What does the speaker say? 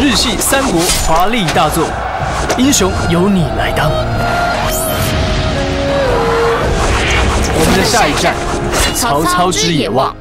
日系三国华丽大作英雄由你来当。我们的下一站曹操之野望。